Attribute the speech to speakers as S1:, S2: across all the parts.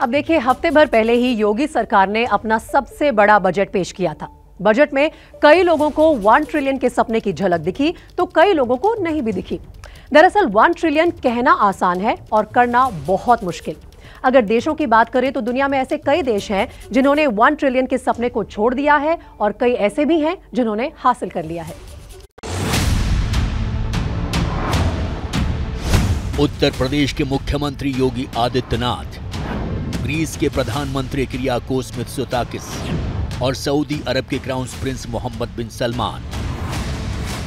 S1: अब देखिए हफ़्ते भर पहले ही योगी सरकार ने अपना सबसे बड़ा बजट पेश किया था। बजट में कई लोगों को वन ट्रिलियन के सपने की झलक दिखी तो कई लोगों को नहीं भी दिखी। दरअसल, वन ट्रिलियन कहना आसान है और करना बहुत मुश्किल। अगर देशों की बात करें तो दुनिया में ऐसे कई देश हैं जिन्होंने वन ट्रिलियन के सपने को छोड़ दिया है और कई ऐसे भी हैं जिन्होंने हासिल कर लिया है।
S2: उत्तर प्रदेश के मुख्यमंत्री योगी आदित्यनाथ ग्रीस के प्रधानमंत्री क्रियाकोस मित्सोताकिस और सऊदी अरब के crown prince Mohammed bin Salman.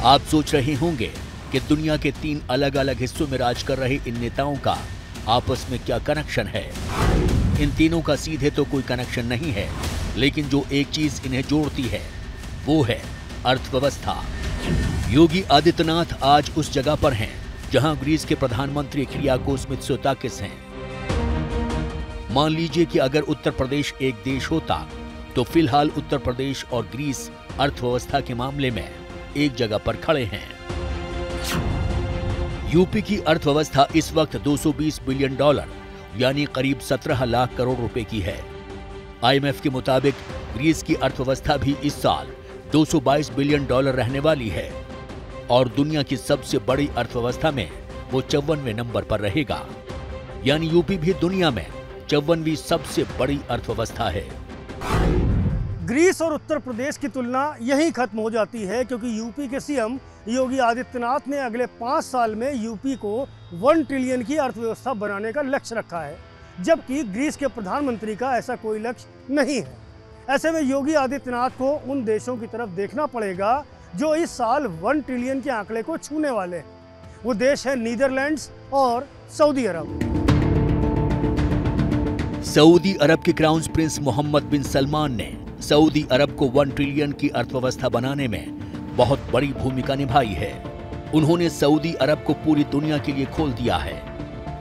S2: आप सोच रहे होंगे कि दुनिया के तीन अलग अलग हिस्सों में राज कर रहे इन नेताओं का आपस में क्या कनेक्शन है? इन तीनों का सीधे तो कोई कनेक्शन नहीं है, लेकिन जो एक चीज़ इन्हें जोड़ती है, वो है अर्थव्यवस्था। योगी आदित्यनाथ आज उस जगह पर हैं, जहाँ ग्रीस के प्रधानमंत्री क्रियाकोस मित्सोताकिस हैं। मान लीजिए कि अगर उत्तर प्रदेश एक देश होता तो फ़िलहाल उत्तर प्रदेश और ग्रीस अर्थव्यवस्था के मामले में एक जगह पर खड़े हैं। यूपी की अर्थव्यवस्था इस वक्त 220 बिलियन डॉलर, यानी करीब 17 लाख करोड़ रुपए की है। आईएमएफ के मुताबिक, ग्रीस की अर्थव्यवस्था भी इस साल 222 बिलियन डॉलर रहने वाली है, और दुनिया की सबसे बड़ी अर्थव्यवस्था में वो चौवनवे नंबर पर रहेगा। यानी यूपी भी दुनिया में चौवनवी सबसे बड़ी अर्थव्यवस्था है।
S3: ग्रीस और उत्तर प्रदेश की तुलना यहीं खत्म हो जाती है, क्योंकि यूपी के सीएम योगी आदित्यनाथ ने अगले पाँच साल में यूपी को वन ट्रिलियन की अर्थव्यवस्था बनाने का लक्ष्य रखा है, जबकि ग्रीस के प्रधानमंत्री का ऐसा कोई लक्ष्य नहीं है। ऐसे में योगी आदित्यनाथ को उन देशों की तरफ़ देखना पड़ेगा, जो इस साल वन ट्रिलियन के आंकड़े को छूने वाले हैं। वो देश है नीदरलैंड्स और सऊदी अरब।
S2: सऊदी अरब के crown prince Mohammed bin Salman ने सऊदी अरब को वन ट्रिलियन की अर्थव्यवस्था बनाने में बहुत बड़ी भूमिका निभाई है। उन्होंने सऊदी अरब को पूरी दुनिया के लिए खोल दिया है।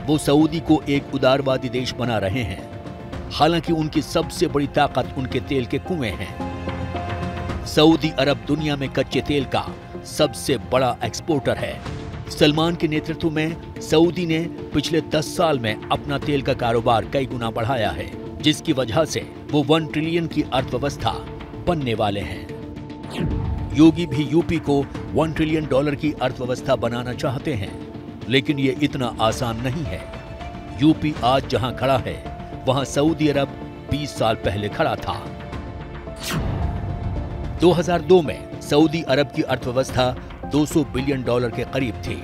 S2: वो सऊदी को एक उदारवादी देश बना रहे हैं। हालाँकि उनकी सबसे बड़ी ताकत उनके तेल के कुएँ हैं। सऊदी अरब दुनिया में कच्चे तेल का सबसे बड़ा एक्सपोर्टर है। सलमान के नेतृत्व में सऊदी ने पिछले 10 साल में अपना तेल का कारोबार कई गुना बढ़ाया है, जिसकी वजह से वो वन ट्रिलियन की अर्थव्यवस्था बनने वाले हैं। योगी भी यूपी को वन ट्रिलियन डॉलर की अर्थव्यवस्था बनाना चाहते हैं, लेकिन ये इतना आसान नहीं है। यूपी आज जहाँ खड़ा है, वहाँ सऊदी अरब 20 साल पहले खड़ा था। 2002 में सऊदी अरब की अर्थव्यवस्था 200 बिलियन डॉलर के करीब थी,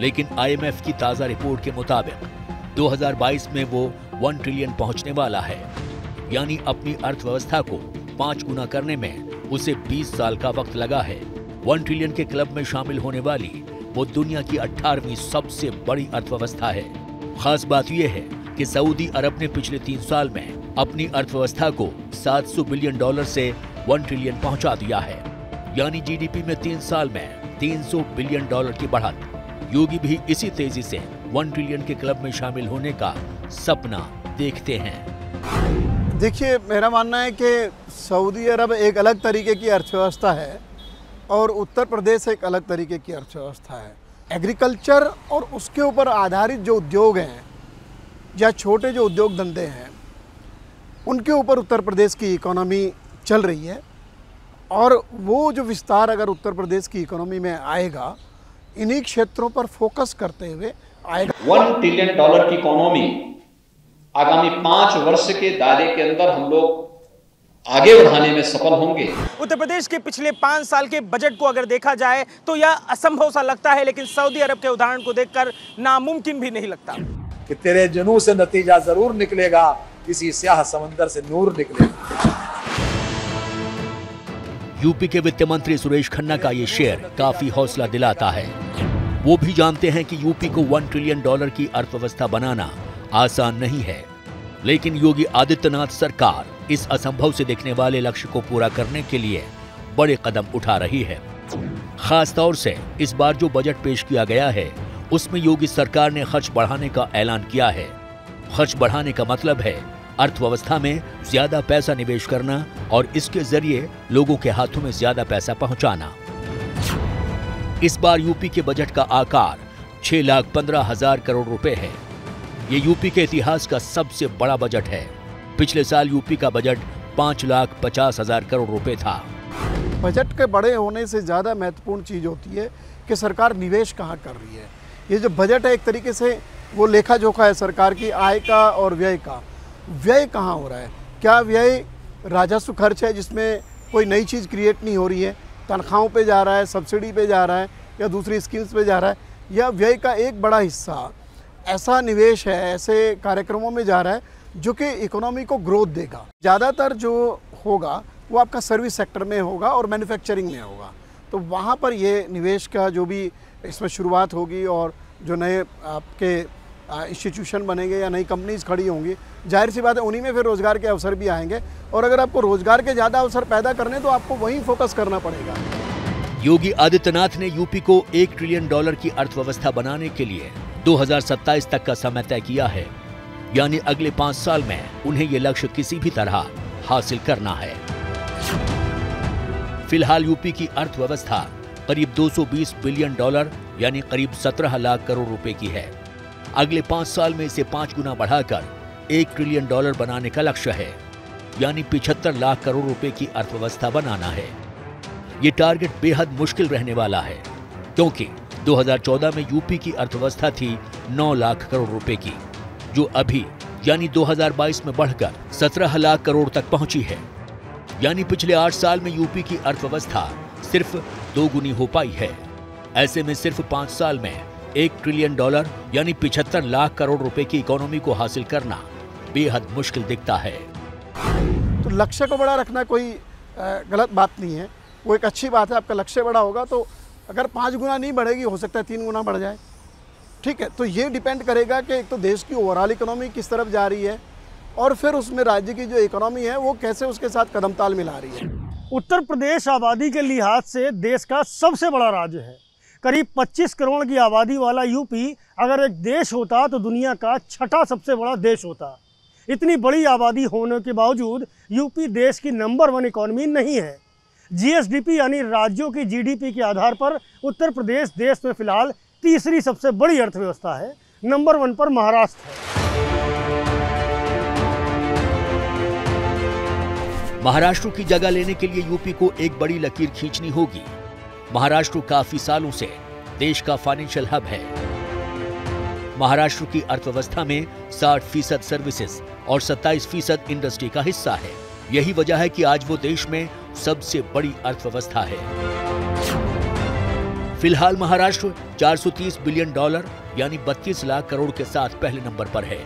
S2: लेकिन आईएमएफ की ताज़ा रिपोर्ट के मुताबिक 2022 में वो वन ट्रिलियन पहुँचने वाला है। यानी अपनी अर्थव्यवस्था को पाँच गुना करने में उसे 20 साल का वक्त लगा है। वन ट्रिलियन के क्लब में शामिल होने वाली वो दुनिया की अठारहवीं सबसे बड़ी अर्थव्यवस्था है। खास बात यह है कि सऊदी अरब ने पिछले तीन साल में अपनी अर्थव्यवस्था को 700 बिलियन डॉलर से वन ट्रिलियन पहुँचा दिया है। यानी जीडीपी में तीन साल में 300 बिलियन डॉलर की बढ़त। योगी भी इसी तेज़ी से वन ट्रिलियन के क्लब में शामिल होने का सपना देखते हैं।
S4: देखिए, मेरा मानना है कि सऊदी अरब एक अलग तरीके की अर्थव्यवस्था है और उत्तर प्रदेश एक अलग तरीके की अर्थव्यवस्था है। एग्रीकल्चर और उसके ऊपर आधारित जो उद्योग हैं या छोटे जो उद्योग धंधे हैं, उनके ऊपर उत्तर प्रदेश की इकोनॉमी चल रही है। और वो जो विस्तार अगर उत्तर प्रदेश की इकोनॉमी में आएगा इन्हीं क्षेत्रों पर फोकस करते हुए आएगा।
S5: वन ट्रिलियन डॉलर की इकोनॉमी आगामी पाँच वर्ष के दायरे के अंदर हम लोग आगे बढ़ाने में सफल होंगे।
S6: उत्तर प्रदेश के पिछले पाँच साल के बजट को अगर देखा जाए तो यह असंभव सा लगता है लेकिन सऊदी अरब के उदाहरण को देखकर नामुमकिन भी नहीं लगता।
S7: कि तेरे जुनू से नतीजा ज़रूर निकलेगा किसी स्याह समंदर से नूर निकलेगा।
S2: यूपी के वित्त मंत्री सुरेश खन्ना का ये शेयर काफ़ी हौसला दिलाता है। वो भी जानते हैं कि यूपी को वन ट्रिलियन डॉलर की अर्थव्यवस्था बनाना आसान नहीं है। लेकिन योगी आदित्यनाथ सरकार इस असंभव से देखने वाले लक्ष्य को पूरा करने के लिए बड़े कदम उठा रही है। खास तौर से इस बार जो बजट पेश किया गया है, उसमें योगी सरकार ने खर्च बढ़ाने का ऐलान किया है। खर्च बढ़ाने का मतलब है अर्थव्यवस्था में ज़्यादा पैसा निवेश करना और इसके ज़रिए लोगों के हाथों में ज़्यादा पैसा पहुंचाना। इस बार यूपी के बजट का आकार छह लाख पंद्रह हज़ार करोड़ रुपए है। ये यूपी के इतिहास का सबसे बड़ा बजट है। पिछले साल यूपी का बजट पाँच लाख पचास हज़ार करोड़ रुपए था।
S4: बजट के बड़े होने से ज़्यादा महत्वपूर्ण चीज़ होती है कि सरकार निवेश कहाँ कर रही है। ये जो बजट है एक तरीके से वो लेखा जोखा है सरकार की आय का और व्यय का। व्यय कहाँ हो रहा है? क्या व्यय राजस्व खर्च है जिसमें कोई नई चीज़ क्रिएट नहीं हो रही है? तनख्वाहों पे जा रहा है सब्सिडी पे जा रहा है या दूसरी स्कीम्स पे जा रहा है? या व्यय का एक बड़ा हिस्सा ऐसा निवेश है, ऐसे कार्यक्रमों में जा रहा है जो कि इकोनॉमी को ग्रोथ देगा। ज़्यादातर जो होगा वो आपका सर्विस सेक्टर में होगा और मैन्युफैक्चरिंग में होगा। तो वहाँ पर ये निवेश का जो भी इसमें शुरुआत होगी और जो नए आपके इंस्टीट्यूशन बनेंगे या नई कंपनीज़ खड़ी होंगी। ज़ाहिर सी बात है, उन्हीं में फिर रोज़गार के अवसर भी आएँगे। और अगर आपको रोज़गार के ज़्यादा अवसर पैदा करने तो आपको वहीं फोकस करना पड़ेगा।
S2: योगी आदित्यनाथ ने यूपी को एक ट्रिलियन डॉलर की अर्थव्यवस्था बनाने के लिए 2027 तक का समय तय किया है। यानी अगले पाँच साल में उन्हें ये लक्ष्य किसी भी तरह हासिल करना है। फ़िलहाल यूपी की अर्थव्यवस्था करीब 220 बिलियन डॉलर यानी करीब 17 लाख करोड़ रुपए की है। अगले पाँच साल में इसे पाँच गुना बढ़ाकर एक ट्रिलियन डॉलर बनाने का लक्ष्य है। यानी पिछहत्तर लाख करोड़ रुपए की अर्थव्यवस्था बनाना है। ये टारगेट बेहद मुश्किल रहने वाला है, क्योंकि 2014 में यूपी की अर्थव्यवस्था थी 9 लाख करोड़ रुपए की, जो अभी, यानी 2022 में बढ़कर 17 लाख करोड़ तक पहुँची है। यानी पिछले आठ साल में यूपी की अर्थव्यवस्था सिर्फ़ दो गुनी हो पाई है। ऐसे में सिर्फ़ पाँच साल में एक ट्रिलियन डॉलर यानी पिछहत्तर लाख करोड़ रुपए की इकोनॉमी को हासिल करना बेहद मुश्किल दिखता है।
S4: तो लक्ष्य को बड़ा रखना कोई गलत बात नहीं है। वो एक अच्छी बात है आपका लक्ष्य बड़ा होगा तो अगर पाँच गुना नहीं बढ़ेगी हो सकता है तीन गुना बढ़ जाए। ठीक है तो ये डिपेंड करेगा कि एक तो देश की ओवरऑल इकोनॉमी किस तरफ़ जा रही है और फिर उसमें राज्य की जो इकोनॉमी है वो कैसे उसके साथ कदम ताल मिला रही है।
S3: उत्तर प्रदेश आबादी के लिहाज से देश का सबसे बड़ा राज्य है। करीब 25 करोड़ की आबादी वाला यूपी अगर एक देश होता तो दुनिया का छठा सबसे बड़ा देश होता। इतनी बड़ी आबादी होने के बावजूद यूपी देश की नंबर वन इकॉनमी नहीं है। जीएसडीपी यानी राज्यों की जीडीपी के आधार पर उत्तर प्रदेश देश में फ़िलहाल तीसरी सबसे बड़ी अर्थव्यवस्था है, नंबर वन पर महाराष्ट्र है।
S2: महाराष्ट्र की जगह लेने के लिए यूपी को एक बड़ी लकीर खींचनी होगी। महाराष्ट्र काफ़ी सालों से देश का फाइनेंशियल हब है। महाराष्ट्र की अर्थव्यवस्था में 60 फ़ीसद सर्विसेज़ और 27 फ़ीसद इंडस्ट्री का हिस्सा है। यही वजह है कि आज वो देश में सबसे बड़ी अर्थव्यवस्था है। फ़िलहाल महाराष्ट्र 430 बिलियन डॉलर यानी 32 लाख करोड़ के साथ पहले नंबर पर है।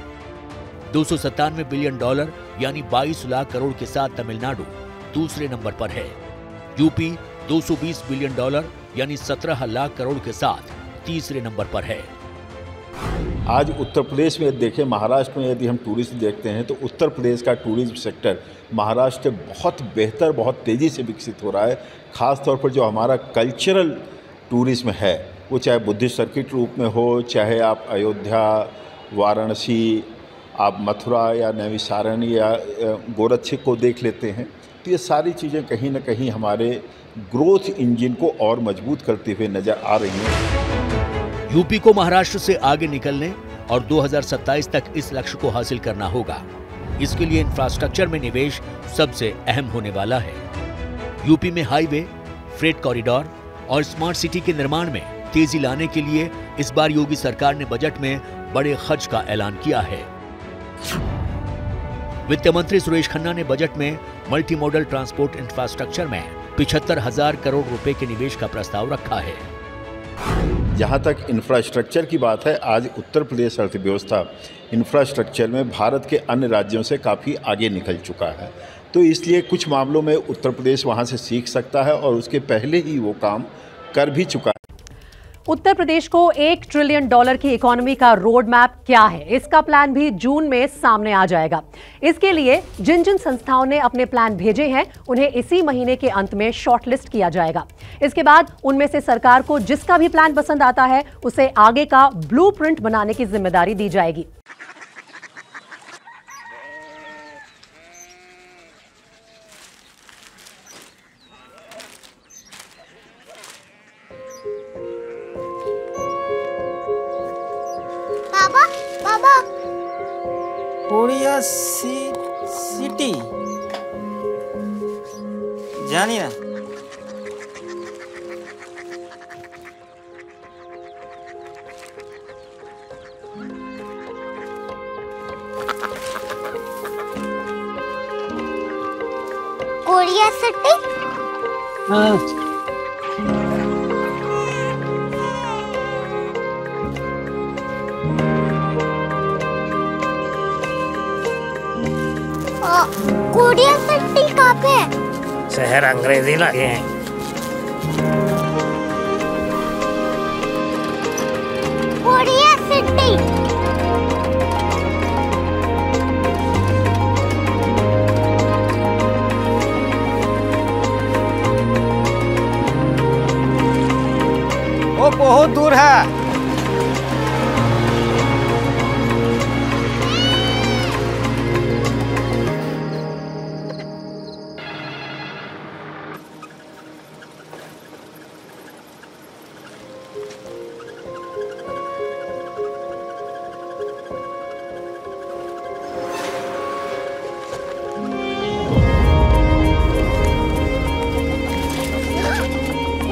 S2: दो सौ सत्तानवे बिलियन डॉलर यानी 22 लाख करोड़ के साथ तमिलनाडु दूसरे नंबर पर है। यूपी 220 बिलियन डॉलर, यानी 17 लाख करोड़ के साथ, तीसरे नंबर पर है।
S8: आज उत्तर प्रदेश में देखें, महाराष्ट्र में यदि हम टूरिस्ट देखते हैं तो उत्तर प्रदेश का टूरिज़्म सेक्टर महाराष्ट्र बहुत बेहतर, बहुत तेज़ी से विकसित हो रहा है। ख़ास तौर पर जो हमारा कल्चरल टूरिज़्म है, वो चाहे बुद्धिस्ट सर्किट रूप में हो, चाहे आप अयोध्या, वाराणसी आप मथुरा या नैविसारण या गोरक्ष को देख लेते हैं तो ये सारी चीज़ें कहीं ना कहीं हमारे ग्रोथ इंजन को और मज़बूत करते हुए नज़र आ रही हैं।
S2: यूपी को महाराष्ट्र से आगे निकलने और 2027 तक इस लक्ष्य को हासिल करना होगा। इसके लिए इंफ्रास्ट्रक्चर में निवेश सबसे अहम होने वाला है। यूपी में हाईवे फ्रेट कॉरिडोर और स्मार्ट सिटी के निर्माण में तेज़ी लाने के लिए इस बार योगी सरकार ने बजट में बड़े खर्च का ऐलान किया है। वित्त मंत्री सुरेश खन्ना ने बजट में मल्टी मॉडल ट्रांसपोर्ट इंफ्रास्ट्रक्चर में पिछहत्तर हज़ार करोड़ रुपए के निवेश का प्रस्ताव रखा है।
S8: जहाँ तक इंफ्रास्ट्रक्चर की बात है, आज उत्तर प्रदेश अर्थव्यवस्था इंफ्रास्ट्रक्चर में भारत के अन्य राज्यों से काफ़ी आगे निकल चुका है। तो इसलिए कुछ मामलों में उत्तर प्रदेश वहाँ से सीख सकता है और उसके पहले ही वो काम कर भी चुका
S1: उत्तर प्रदेश को एक ट्रिलियन डॉलर की इकोनॉमी का रोड मैप क्या है? इसका प्लान भी जून में सामने आ जाएगा। इसके लिए जिन जिन संस्थाओं ने अपने प्लान भेजे हैं, उन्हें इसी महीने के अंत में शॉर्टलिस्ट किया जाएगा। इसके बाद उनमें से सरकार को जिसका भी प्लान पसंद आता है, उसे आगे का ब्लू बनाने की ज़िम्मेदारी दी जाएगी।
S9: सी, सिटी। जानी ना।
S10: Korea city? हाँ।
S9: शहर अंग्रेज़ी लगे हैं।
S6: वो बहुत दूर है।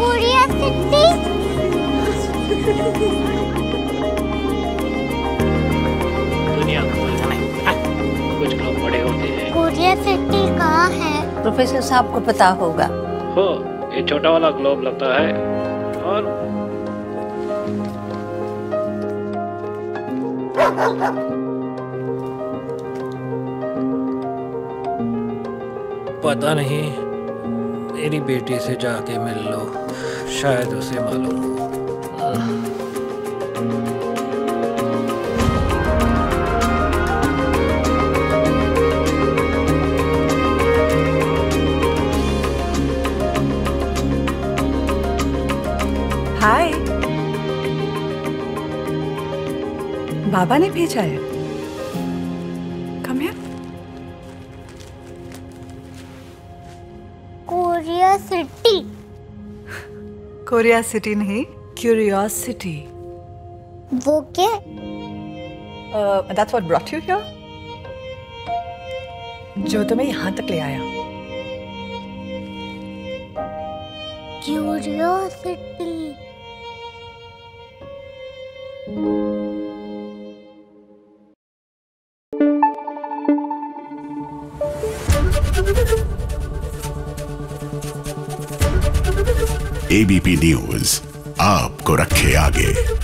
S10: कोरिया सिटी
S9: दुनिया कुछ लोग बड़े होते हैं।
S10: कोरिया सिटी कहाँ है?
S11: प्रोफेसर साहब को पता होगा।
S9: हो ये छोटा वाला ग्लोब लगता है। और पता नहीं मेरी बेटी से जाके मिल लो। शायद उसे मालूम हो।
S11: हाय। बाबा ने भेजा है। Come here
S10: Korea city
S11: Korea city नहीं? क्यूरियोसिटी
S10: वो क्या?
S11: That's what brought you here जो तुम्हें यहाँ तक ले आया।
S10: क्यूरियोसिटी
S12: न्यूज़ आपको रखे आगे।